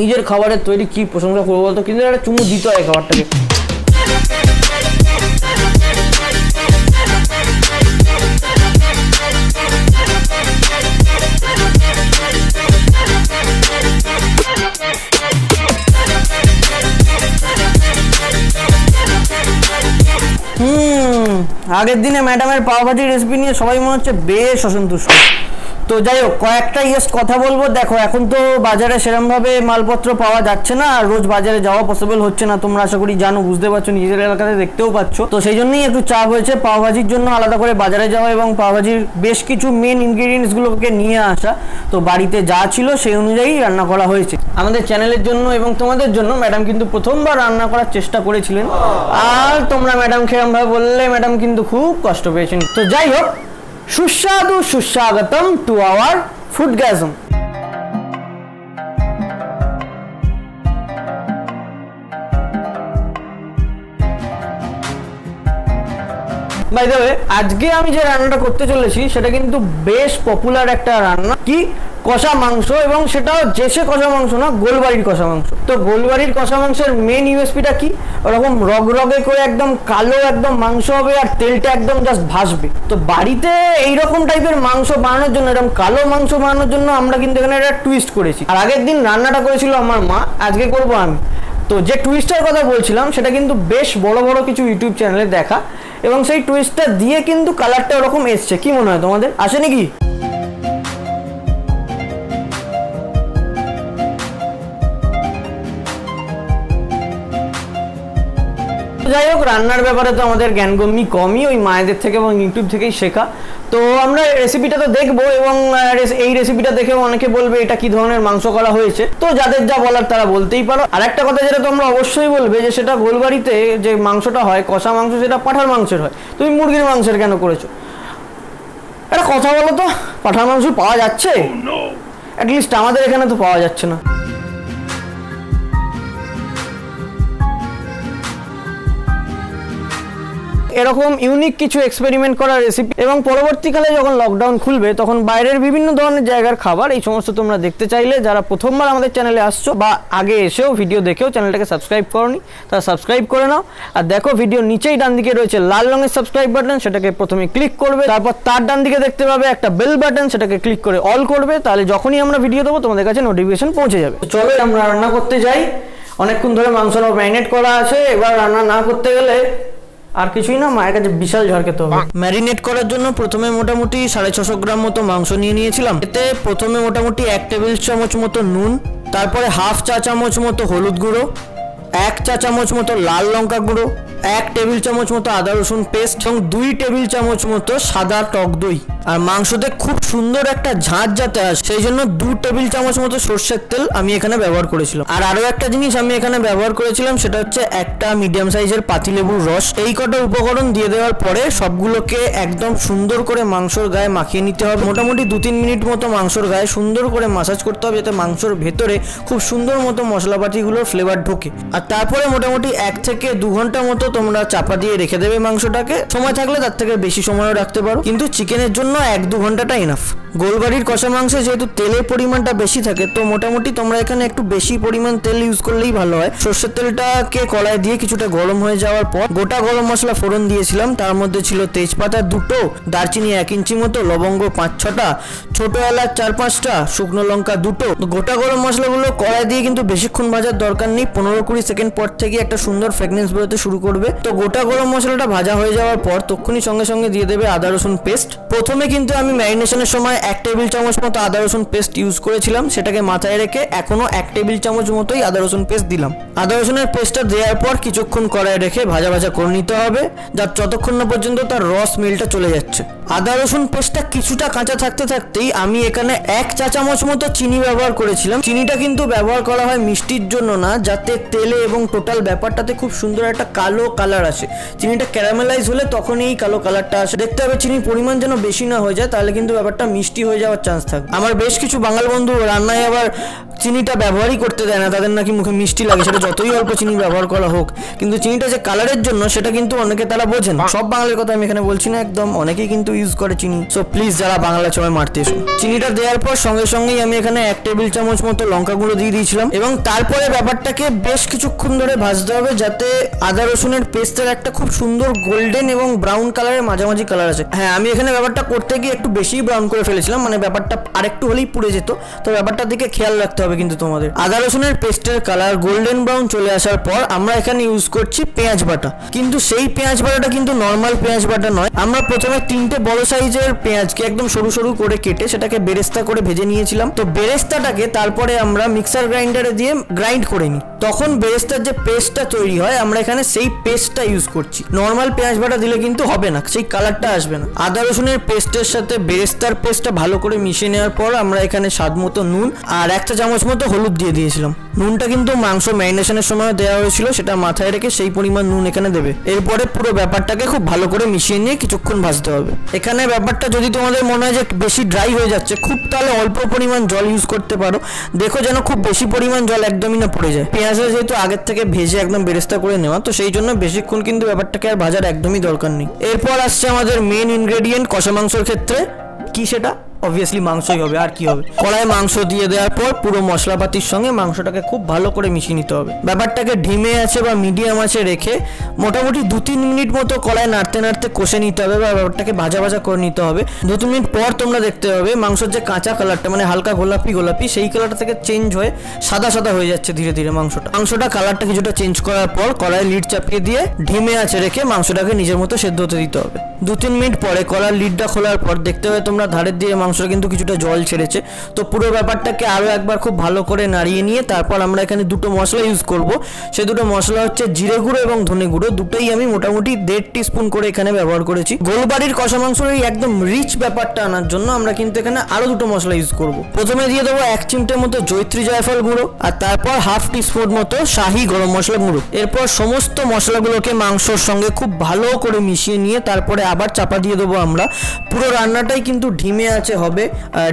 নিজের খাবারের তৈরি কি প্রশংসা করব বলতো? কিন্তু একটা চুমু দিতে হয় খাবারটাকে। আগের দিনে ম্যাডামের পাওয়া ভাজির রেসিপি নিয়ে সবাই মনে হচ্ছে বেশ অসন্তুষ্ট। তো যাই হোক, কয়েকটা ইয়েস কথা বলব। দেখো, এখন তো বাজারে সেরমভাবে মালপত্র পাওয়া যাচ্ছে না, আর রোজ বাজারে যাওয়া পসিবল হচ্ছে না। তোমরা আশা করি জানো, বুঝতে পারছ নিজের এলাকাতে দেখতেও পাচ্ছ। তো সেই জন্যই একটু চাপ হয়েছে, পাওভাজির জন্য আলাদা করে বাজারে যাওয়া এবং পাওভাজির বেশ কিছু মেন ইনগ্রিডিয়েন্টসগুলোকে নিয়ে আসা। তো বাড়িতে যা ছিল সেই অনুযায়ী রান্না করা হয়েছে। আমাদের চ্যানেলের জন্য এবং তোমাদের জন্য ম্যাডাম কিন্তু প্রথমবার রান্না করার চেষ্টা করেছিলেন। আর তোমরা ম্যাডাম খেরমভাবে বললে ম্যাডাম কিন্তু খুব কষ্ট পেয়েছেন। তো যাই হোক সুস্বাদু সুস্বাগতম to our food by the আজকে আমি যে রান্নাটা করতে চলেছি, সেটা কিন্তু বেশ পপুলার একটা রান্না। কি? কষা মাংস, এবং সেটাও জেসে কষা মাংস না, গোলবাড়ির কষা মাংস। তো গোলবাড়ির কষা মাংসের মেন ইউএসপিটা কি? ওরকম রগ রগে করে একদম কালো একদম মাংস হবে, আর তেলটা একদম জাস্ট ভাসবে। তো বাড়িতে এইরকম টাইপের মাংস বানানোর জন্য, এরকম কালো মাংস বানানোর জন্য আমরা কিন্তু এখানে একটা টুইস্ট করেছি। আর আগের দিন রান্নাটা করেছিল আমার মা, আজকে করব আমি। তো যে টুইস্টের কথা বলছিলাম, সেটা কিন্তু বেশ বড় বড় কিছু ইউটিউব চ্যানেলে দেখা। এবং সেই টুইস্টটা দিয়ে কিন্তু কালারটা ওরকম এসছে। কি মনে হয় তোমাদের? আসে নাকি? যাই হোক, রান্নার ব্যাপারে তো আমাদের জ্ঞানগম্যি কমই, ওই মায়েদের থেকে এবং ইউটিউব থেকেই শেখা। তো আমরা রেসিপিটা তো দেখব এবং এই রেসিপিটা দেখেও অনেকে বলবে এটা কি ধরনের মাংস করা হয়েছে। তো যাদের যা বলার তারা বলতেই পারো। আর একটা কথা যেটা তোমরা অবশ্যই বলবে যে সেটা গোলবাড়িতে যে মাংসটা হয় কষা মাংস সেটা পাঠার মাংসের হয়। তুমি মুরগির মাংসের কেন করেছ? একটা কথা বলো তো পাঠার মাংস পাওয়া যাচ্ছে? অ্যাটলিস্ট আমাদের এখানে তো পাওয়া যাচ্ছে না। এরকম ইউনিক কিছু এক্সপেরিমেন্ট করা রেসিপি এবং পরবর্তীকালে যখন লকডাউন খুলবে, তখন বাইরের বিভিন্ন ধরনের জায়গার খাবার, এই সমস্ত তোমরা দেখতে চাইলে যারা প্রথমবার আমাদের চ্যানেলে আসছো বা আগে এসেও ভিডিও দেখেও চ্যানেলটাকে সাবস্ক্রাইব করনি, তারা সাবস্ক্রাইব করে নাও। আর দেখো ভিডিও নিচেই ডান দিকে রয়েছে লাল রঙের সাবস্ক্রাইব বাটন সেটাকে প্রথমে ক্লিক করবে, তারপর তার ডান দিকে দেখতে পাবে একটা বেল বাটন সেটাকে ক্লিক করে অল করবে, তাহলে যখনই আমরা ভিডিও দেবো, তোমাদের কাছে নোটিফিকেশন পৌঁছে যাবে। চলো আমরা রান্না করতে যাই। অনেকক্ষণ ধরে মাংসটা ম্যারিনেট করা আছে, এবার রান্না না করতে গেলে আর কিছুই না, মায়ের কাছে বিশাল ঝড় খেতে হবে। ম্যারিনেট করার জন্য প্রথমে মোটামুটি সাড়ে ছশো গ্রাম মতো মাংস নিয়ে নিয়েছিলাম। এতে প্রথমে মোটামুটি এক টেবিল চামচ মতো নুন, তারপরে হাফ চা চামচ মতো হলুদ গুঁড়ো এক চা চামচ মতো লাল লঙ্কা গুঁড়ো, এক টেবিল চামচ মতো আদা রসুন পেস্ট এবং দুই টেবিল চামচ মতো সাদা টক দই। আর মাংসতে খুব সুন্দর একটা ঝাঁঝ যাতে আসে সেই জন্য দু টেবিল চামচ মতো সর্ষের তেল আমি এখানে ব্যবহার করেছিলাম। আর আরও একটা জিনিস আমি এখানে ব্যবহার করেছিলাম, সেটা হচ্ছে একটা মিডিয়াম সাইজের পাতিলেবুর রস। এই কটা উপকরণ দিয়ে দেওয়ার পরে সবগুলোকে একদম সুন্দর করে মাংসর গায়ে মাখিয়ে নিতে হবে। মোটামুটি দু তিন মিনিট মতো মাংসর গায়ে সুন্দর করে মাসাজ করতে হবে, যাতে মাংসর ভেতরে খুব সুন্দর মতো মশলাপাতিগুলোর ফ্লেভার ঢোকে। আর তারপরে মোটামুটি এক থেকে দু ঘণ্টা মতো তোমরা চাপা দিয়ে রেখে দেবে মাংসটাকে। সময় থাকলে তার থেকে বেশি সময়ও রাখতে পারো। কিন্তু চিকেনের জন্য এক দু ঘন্টাটা ইনাফ গোলবাড়ির কষা মাংসে যেহেতু তেলের পরিমাণটা বেশি থাকে, তো মোটামুটি তোমরা এখানে একটু বেশি পরিমাণ তেল ইউজ করলেই ভালো হয়। সর্ষের তেলটাকে কড়াই দিয়ে কিছুটা গরম হয়ে যাওয়ার পর গোটা গরম মশলা ফোড়ন দিয়েছিলাম। তার মধ্যে ছিল তেজপাতা দুটো, দারচিনি এক ইঞ্চি মতো, লবঙ্গ পাঁচ ছটা, ছোট এলাচ চার পাঁচটা, শুকনো লঙ্কা দুটো। গোটা গরম মশলাগুলো কড়াই দিয়ে কিন্তু বেশিক্ষণ ভাজার দরকার নেই। পনেরো কুড়ি সেকেন্ড পর থেকে একটা সুন্দর ফ্রেগনেন্স বেরোতে শুরু করবে। তো গোটা গরম মশলাটা ভাজা হয়ে যাওয়ার পর তক্ষুনি সঙ্গে সঙ্গে দিয়ে দেবে আদা, রসুন পেস্ট প্রথমে কিন্তু আমি ম্যারিনেশনের সময় এক টেবিল চামচ মতো আদা, রসুন পেস্ট ইউজ করেছিলাম। সেটাকে মাথায় রেখে এখনও এক টেবিল চামচ মতোই আদা, রসুন পেস্ট দিলাম। আদা, রসুনের পেস্টটা দেওয়ার পর কিছুক্ষণ কড়াই রেখে ভাজা ভাজা করে নিতে হবে যার যতক্ষণ না পর্যন্ত তার রস মিলটা চলে যাচ্ছে। আদা, রসুন পেস্টটা কিছুটা কাঁচা থাকতে থাকতেই আমি এখানে এক চা চামচ মতো চিনি ব্যবহার করেছিলাম। চিনিটা কিন্তু ব্যবহার করা হয় মিষ্টির জন্য না, যাতে তেলে এবং টোটাল ব্যাপারটাতে খুব সুন্দর একটা কালো কালার আসে। চিনিটা ক্যারামেলাইজ হলে তখনই এই কালো কালারটা আসে। দেখতে হবে চিনির পরিমাণ যেন বেশি না হয়ে যায়, তাহলে কিন্তু ব্যাপারটা মিষ্টি হয়ে যাওয়ার চান্স থাকবে। আমার বেশ কিছু বাঙাল বন্ধু রান্নায় আবার চিনিটা ব্যবহারই করতে দেয় না, তাদের নাকি মুখে মিষ্টি লাগে, সেটা যতই অল্প চিনি ব্যবহার করা হোক। কিন্তু চিনিটা যে কালারের জন্য, সেটা কিন্তু অনেকে তারা বোঝেন। সব বাঙালির কথা আমি এখানে বলছি না, একদম অনেকেই কিন্তু ইউজ করে চিনি। সো প্লিজ যারা বাংলা চমে মারতে এসো। চিনিটা দেওয়ার পর সঙ্গে সঙ্গেই আমি এখানে এক টেবিল চামচ মতো লঙ্কা গুঁড়ো দিয়ে দিয়েছিলাম। এবং তারপরে ব্যাপারটাকে বেশ কিছুক্ষণ ধরে ভাজতে হবে যাতে আদা রসুনের পেস্টের একটা খুব সুন্দর গোল্ডেন এবং ব্রাউন কালারের মাঝামাঝি কালার আছে। হ্যাঁ আমি এখানে ব্যাপারটা করতে গিয়ে একটু বেশি ব্রাউন করে ফেলেছিলাম মানে ব্যাপারটা আরেকটু হলেই পুড়ে যেত। তো ব্যাপারটার দিকে খেয়াল রাখতে হবে কিন্তু তোমাদের। আদা রসুনের পেস্টের কালার গোল্ডেন ব্রাউন চলে আসার পর আমরা এখানে ইউজ করছি পেঁয়াজ বাটা। কিন্তু সেই পেঁয়াজ বাটাটা কিন্তু নর্মাল পেঁয়াজ বাটা নয়। আমরা প্রথমে তিনটে বড় সাইজের পেঁয়াজকে একদম সরু সরু করে কেটে সেটাকে বেরেস্তা করে ভেজে নিয়েছিলাম। তো বেরেস্তাটাকে তারপরে আমরা মিক্সার গ্রাইন্ডারে দিয়ে গ্রাইন্ড করে নিই। তখন বেরেস্তার যে পেস্টটা তৈরি হয়, আমরা এখানে সেই পেস্টটা ইউজ করছি। নর্মাল পেঁয়াজ বাটা দিলে কিন্তু হবে না, সেই কালারটা আসবে না। আদা রসুনের পেস্টের সাথে বেরেস্তার পেস্টটা ভালো করে মিশিয়ে নেওয়ার পর আমরা এখানে স্বাদ মতো নুন আর একটা চামচ মতো হলুদ দিয়ে দিয়েছিলাম। নুনটা কিন্তু মাংস ম্যারিনেশনের সময় দেওয়া হয়েছিল, সেটা মাথায় রেখে সেই পরিমাণ নুন এখানে দেবে। এরপরে পুরো ব্যাপারটাকে খুব ভালো করে মিশিয়ে নিয়ে কিছুক্ষণ ভাজতে হবে। এখানে ব্যাপারটা যদি তোমাদের মনে হয় যে বেশি ড্রাই হয়ে যাচ্ছে, খুব তাহলে অল্প পরিমাণ জল ইউজ করতে পারো। দেখো যেন খুব বেশি পরিমাণ জল একদমই না পড়ে যায়। পেঁয়াজটা যেহেতু আগের থেকে ভেজে একদম বেরেস্তা করে নেওয়া, তো সেই জন্য বেশিক্ষণ কিন্তু ব্যাপারটাকে আর ভাজার একদমই দরকার নেই। এরপর আসছে আমাদের মেন ইনগ্রেডিয়েন্ট কষা মাংসর ক্ষেত্রে। কি সেটা? অবভিয়াসলি মাংসই হবে, আর কি হবে? কড়াই মাংস দিয়ে দেওয়ার পর পুরো মশলাপাতির সঙ্গে মাংসটাকে খুব ভালো করে মিশিয়ে নিতে হবে। ব্যাপারটাকে ঢিমে আছে বা মিডিয়াম আছে রেখে মোটামুটি দু তিন মিনিট মতো কড়াই নাড়তে নাড়তে কষে নিতে হবে বা ব্যাপারটাকে ভাজা ভাজা করে নিতে হবে। দু তিন মিনিট পর তোমরা দেখতে হবে মাংসের যে কাঁচা কালারটা মানে হালকা গোলাপি গোলাপি, সেই কালারটা থেকে চেঞ্জ হয়ে সাদা সাদা হয়ে যাচ্ছে ধীরে ধীরে মাংসটা। মাংসটা কালারটা কিছুটা চেঞ্জ করার পর কড়াই লিড চাপিয়ে দিয়ে ঢিমে আছে রেখে মাংসটাকে নিজের মতো সেদ্ধ হতে দিতে হবে। দু তিন মিনিট পরে কড়ার লিডটা খোলার পর দেখতে হবে তোমরা ধারের দিয়ে মাংসটা কিন্তু কিছুটা জল ছেড়েছে। তো পুরো ব্যাপারটাকে আরও একবার খুব ভালো করে নাড়িয়ে নিয়ে তারপর আমরা এখানে দুটো মশলা ইউজ করব। সে দুটো মশলা হচ্ছে জিরে গুঁড়ো এবং ধনে গুঁড়ো। দুটোই আমি মোটামুটি দেড় স্পুন করে এখানে ব্যবহার করেছি। গোলবাড়ির কষা মাংসের এই একদম রিচ ব্যাপারটা আনার জন্য আমরা কিন্তু এখানে আরও দুটো মশলা ইউজ করব। প্রথমে দিয়ে দেবো এক চিমটে মতো জৈত্রী জয়ফল গুঁড়ো আর তারপর হাফ টিস্পুন মতো শাহি গরম মশলা গুঁড়ো। এরপর সমস্ত মশলাগুলোকে মাংসর সঙ্গে খুব ভালো করে মিশিয়ে নিয়ে তারপরে আবার চাপা দিয়ে দেবো আমরা। পুরো রান্নাটাই কিন্তু ঢিমে আছে হবে।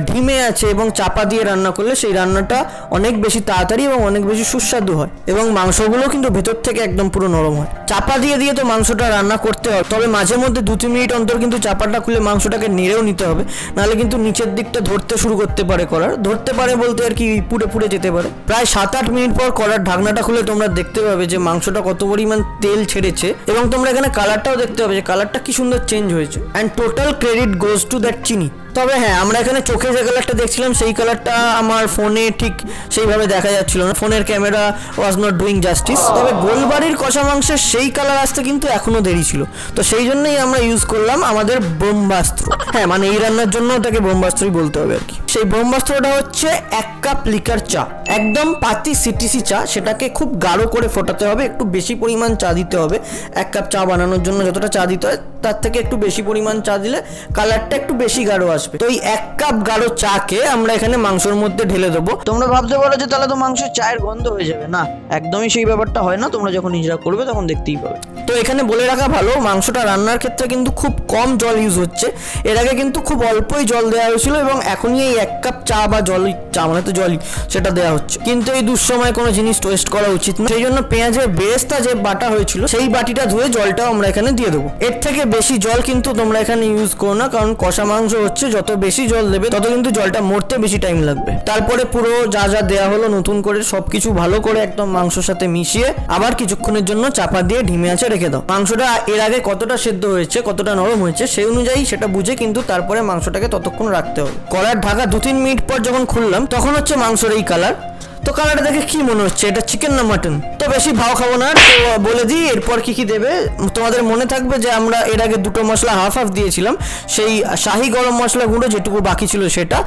ঢিমে আছে এবং চাপা দিয়ে রান্না করলে সেই রান্নাটা অনেক বেশি তাড়াতাড়ি এবং অনেক বেশি সুস্বাদু হয় এবং মাংসগুলো কিন্তু ভেতর থেকে একদম পুরো নরম হয়। চাপা দিয়ে দিয়ে তো মাংসটা রান্না করতে হয় তবে মাঝে মধ্যে দু তিন মিনিট অন্তর কিন্তু চাপাটা খুলে মাংসটাকে নেড়েও নিতে হবে, নাহলে কিন্তু নিচের দিকটা ধরতে শুরু করতে পারে করার ধরতে পারে বলতে আর কি পুড়ে পুড়ে যেতে পারে। প্রায় সাত আট মিনিট পর করার ঢাকনাটা খুলে তোমরা দেখতে পাবে যে মাংসটা কত পরিমাণ তেল ছেড়েছে এবং তোমরা এখানে কালারটাও দেখতে পাবে যে কালারটা কি সুন্দর চেঞ্জ হয়েছে। And total credit goes to that chini. তবে হ্যাঁ আমরা এখানে চোখে যে কালারটা দেখছিলাম, সেই কালারটা আমার ফোনে ঠিক সেইভাবে দেখা যাচ্ছিল না। ফোনের camera was not doing justice তবে গোলবাড়ির কষা মাংসের সেই কালার আসতে কিন্তু এখনও দেরি ছিল। তো সেই জন্যই আমরা ইউজ করলাম আমাদের ব্রহ্মাস্ত্র। হ্যাঁ মানে এই রান্নার জন্য ওটাকে ব্রহ্মাস্ত্রই বলতে হবে আর কি। সেই ব্রহ্মাস্ত্রটা হচ্ছে এক কাপ লিকার চা। একদম পাতি সিটিসি চা, সেটাকে খুব গাঢ় করে ফোটাতে হবে, একটু বেশি পরিমাণ চা দিতে হবে। এক কাপ চা বানানোর জন্য যতটা চা দিতে হয়, তার থেকে একটু বেশি পরিমাণ চা দিলে কালারটা একটু বেশি গাঢ় আসবে। তো এই এক কাপ গাঢ় চাকে আমরা এখানে মাংসের মধ্যে ঢেলে দেবো। তোমরা ভাবতে পারো যে তাহলে তো মাংসের চায়ের গন্ধ হয়ে যাবে। না একদমই সেই ব্যাপারটা হয় না। তোমরা যখন নিজেরা করবে তখন দেখতেই পাবে। তো এখানে বলে রাখা ভালো মাংসটা রান্নার ক্ষেত্রে কিন্তু খুব কম জল ইউজ হচ্ছে। এর আগে কিন্তু খুব অল্পই জল দেওয়া হয়েছিল এবং এখনই এই এক কাপ চা বা জল চা মানে তো জলই সেটা দেওয়া হচ্ছে। কিন্তু এই দুঃসময় কোনো জিনিস ওয়েস্ট করা উচিত না। সেই জন্য পেঁয়াজের বেরেস্তা যে বাটা হয়েছিল সেই বাটিটা ধুয়ে জলটাও আমরা এখানে দিয়ে দেবো। এর থেকে বেশি জল কিন্তু তোমরা এখানে ইউজ করো না কারণ কষা মাংস হচ্ছে যত বেশি জল দেবে, তত কিন্তু জলটা মরতে বেশি টাইম লাগবে। তারপরে পুরো যা যা দেওয়া হলো নতুন করে সবকিছু ভালো করে একদম মাংসর সাথে মিশিয়ে আবার কিছুক্ষণের জন্য চাপা দিয়ে ঢিমে আছে রেখে দাও। মাংসটা এর আগে কতটা সেদ্ধ হয়েছে, কতটা নরম হয়েছে, সেই অনুযায়ী সেটা বুঝে কিন্তু তারপরে মাংসটাকে ততক্ষণ রাখতে হবে। কড়ার ঢাকা দু তিন মিনিট পর যখন খুললাম, তখন হচ্ছে মাংসের এই কালার তো কালারটা দেখে কি মনে হচ্ছে? এটা চিকেন না মাটন তো বেশি ভাও খাব না, তো বলে দিই, এরপর কি কি দেবে? তোমাদের মনে থাকবে যে আমরা এর আগে দুটো মশলা হাফ হাফ দিয়েছিলাম, সেই শাহি গরম মশলা গুঁড়ো যেটুকু বাকি ছিল সেটা,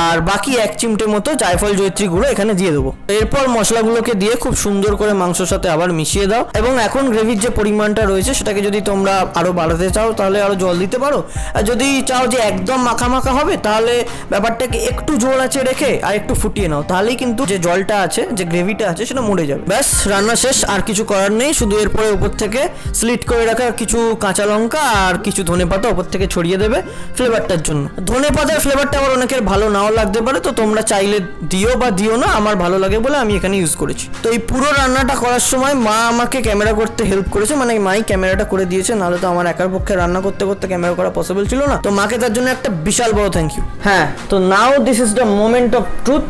আর বাকি এক চিমটে মতো জায়ফল জৈত্রী গুঁড়ো এখানে দিয়ে দেবো। এরপর মশলাগুলোকে দিয়ে খুব সুন্দর করে মাংসর সাথে আবার মিশিয়ে দাও, এবং এখন গ্রেভির যে পরিমাণটা রয়েছে, সেটাকে যদি তোমরা আরও বাড়াতে চাও, তাহলে আরও জল দিতে পারো। আর যদি চাও যে একদম মাখা মাখা হবে, তাহলে ব্যাপারটাকে একটু জোর আছে রেখে আর একটু ফুটিয়ে নাও, তাহলেই কিন্তু যে জল ঝালটা আছে, যে গ্রেভিটা আছে সেটা মরে যাবে। ব্যাস, রান্না শেষ, আর কিছু করার নেই। শুধু এরপরে উপর থেকে স্লিট করে রাখা কিছু কাঁচা লঙ্কা আর কিছু ধনে পাতা উপর থেকে ছড়িয়ে দেবে ফ্লেভারটার জন্য। ধনে পাতার ফ্লেভারটা আবার অনেকের ভালো নাও লাগতে পারে, তো তোমরা চাইলে দিও বা দিও না, আমার ভালো লাগে বলে আমি এখানে ইউজ করেছি। তো এই পুরো রান্নাটা করার সময় মা আমাকে ক্যামেরা করতে হেল্প করেছে মানে মাই ক্যামেরাটা করে দিয়েছে, নাহলে তো আমার একার পক্ষে রান্না করতে করতে ক্যামেরা করা পসিবল ছিল না। তো মাকে তার জন্য একটা বিশাল বড় থ্যাংক ইউ হ্যাঁ তো now this is the moment of truth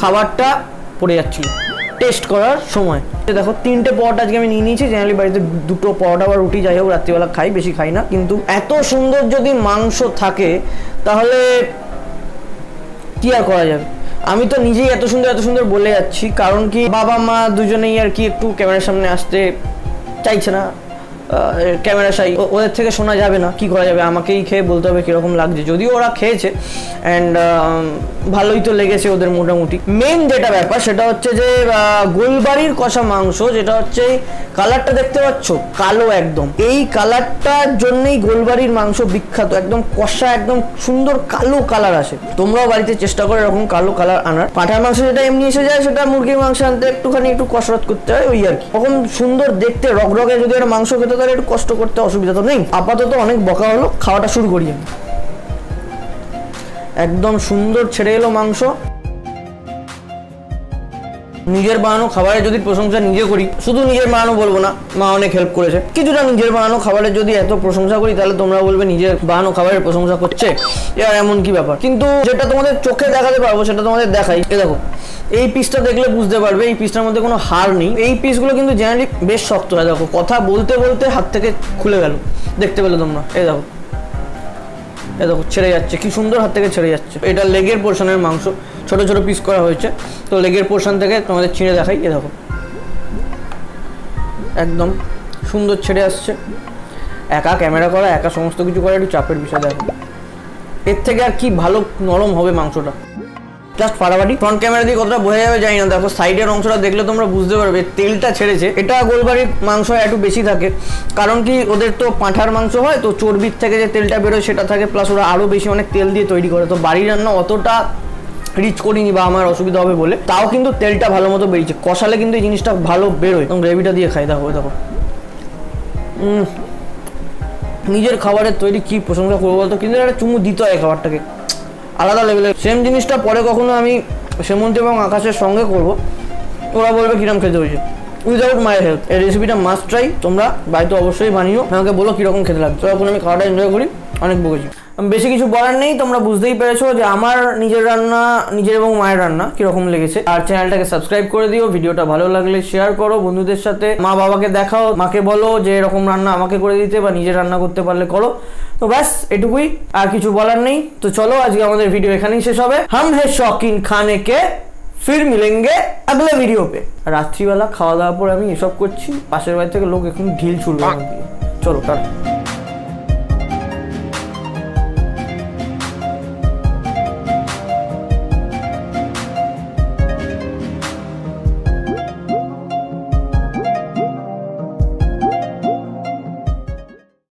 খাবারটা পড়ে যাচ্ছিল। টেস্ট করার সময়। দেখো, তিনটে পরোটা আজকে আমি নিয়ে নিয়েছি। জেনারেলি বাড়িতে দুটো পরোটা বা রুটি যাই হোক, রাত্রিবেলা খাই, বেশি খাই না। কিন্তু এত সুন্দর যদি মাংস থাকে, তাহলে কি আর করা যাবে? আমি তো নিজেই এত সুন্দর এত সুন্দর বলে যাচ্ছি। কারণ কি বাবা মা দুজনেই আর কি একটু ক্যামেরার সামনে আসতে চাইছে না। ক্যামেরা সাই ওদের থেকে শোনা যাবে না, কি করা যাবে? আমাকেই খেয়ে বলতে হবে কীরকম লাগছে। যদিও ওরা খেয়েছে অ্যান্ড ভালোই তো লেগেছে ওদের মোটামুটি। মেন যেটা ব্যাপার, সেটা হচ্ছে যে গোলবাড়ির কষা মাংস, যেটা হচ্ছে কালারটা দেখতে পাচ্ছ? কালো একদম। এই কালারটার জন্যই গোলবাড়ির মাংস বিখ্যাত। একদম কষা, একদম সুন্দর কালো কালার আসে। তোমরাও বাড়িতে চেষ্টা করো এরকম কালো কালার আনার। পাঁঠার মাংস যেটা এমনি এসে যায়, সেটা মুরগির মাংস আনতে একটুখানি একটু কসরত করতে হয়, ওই আর কি। তখন সুন্দর দেখতে রকরকে যদি একটা মাংস খেতে তাহলে একটু কষ্ট করতে অসুবিধা তো নেই। আপাতত অনেক বকা হলো, খাওয়াটা শুরু করি আমি। একদম সুন্দর ছেড়ে এলো মাংস। নিজের বানানো খাবারের যদি প্রশংসা নিজে করি, শুধু নিজের বানানো বলব না, মা অনেক হেল্প করেছে। কিছুটা নিজের বানানো খাবারের যদি এত প্রশংসা করি, তাহলে তোমরা বলবে নিজের বানানো খাবারের প্রশংসা করছে। এর এমন কি ব্যাপার? কিন্তু যেটা তোমাদের চোখে দেখাতে পারব, সেটা তোমাদের দেখাই। এ দেখো, এই পিসটা দেখলে বুঝতে পারবে, এই পিসটার মধ্যে কোনো হার নেই। এই পিসগুলো কিন্তু জেনারেলি বেশ শক্ত হয়। দেখো, কথা বলতে বলতে হাত থেকে খুলে গেল। দেখতে পেলে তোমরা। এই দেখো, এ দেখো, ছেড়ে যাচ্ছে। কি সুন্দর হাত থেকে ছেড়ে যাচ্ছে। এটা লেগের পোর্শনের মাংস। ছোট ছোট পিস করা হয়েছে। তো লেগের পোর্শন থেকে তোমাদের ছিঁড়ে দেখাই, এ দেখো। একদম সুন্দর ছেড়ে আসছে। একা ক্যামেরা করা, একা সমস্ত কিছু করা একটু চাপের বিষয়, দেখো। এর থেকে আর কি ভালো নরম হবে মাংসটা। জাস্ট ফাটাফাটি। ফ্রন্ট ক্যামেরা দিয়ে কতটা বোঝা যাবে জানি না। দেখো সাইডের অংশটা দেখলে তোমরা বুঝতে পারবে তেলটা ছেড়েছে। এটা গোলবাড়ির মাংস একটু বেশি থাকে। কারণ কি, ওদের তো পাঁঠার মাংস হয়, তো চর্বির থেকে যে তেলটা বেরোয় সেটা থাকে। প্লাস ওরা আরও বেশি অনেক তেল দিয়ে তৈরি করে। তো বাড়ির রান্না অতটা রিচ করিনি বা আমার অসুবিধা হবে বলে, তাও কিন্তু তেলটা ভালো মতো বেরিয়েছে। কষালে কিন্তু এই জিনিসটা ভালো বেরোয়। এবং গ্রেভিটা দিয়ে খাই, দেখো দেখো। নিজের খাবারের তৈরি কি প্রশংসা করব বলতো? কিন্তু একটা চুমু দিতে হয় খাবারটাকে। আলাদা লেভেলের সেম জিনিসটা পরে কখনো আমি সেমন্ত এবং আকাশের সঙ্গে করব। ওরা বলবে, কিরম খেতে হয়েছে? উইদাউট মাই হেল্প এই রেসিপিটা মাস্ট ট্রাই তোমরা বাড়িতে অবশ্যই বানিও। আমাকে বলো কীরকম খেতে লাগছে। তখন আমি খাওয়াটা এনজয় করি। অনেক বকেছি। বেশি কিছু বলার নেই, তোমরা বুঝতেই পেরেছ যে আমার নিজের রান্না, নিজের এবং মায়ের রান্না কীরকম লেগেছে। আর চ্যানেলটাকে সাবস্ক্রাইব করে দিও, ভিডিওটা ভালো লাগলে শেয়ার করো বন্ধুদের সাথে। মা বাবাকে দেখাও, মাকে বলো যে এরকম রান্না আমাকে করে দিতে বা নিজে রান্না করতে পারলে করো। তো ব্যাস, এটুকুই, আর কিছু বলার নেই। তো চলো, আজকে আমাদের ভিডিও এখানেই শেষ হবে। হাম হে শৌকিন খানে কে ফির মিলেঙ্গে আগলা ভিডিও পে। রাত্রিবেলা খাওয়া দাওয়ার পর আমি এসব করছি, পাশের বাড়ি থেকে লোক এখন ঢিল ছুড়বে চলো, টাটা।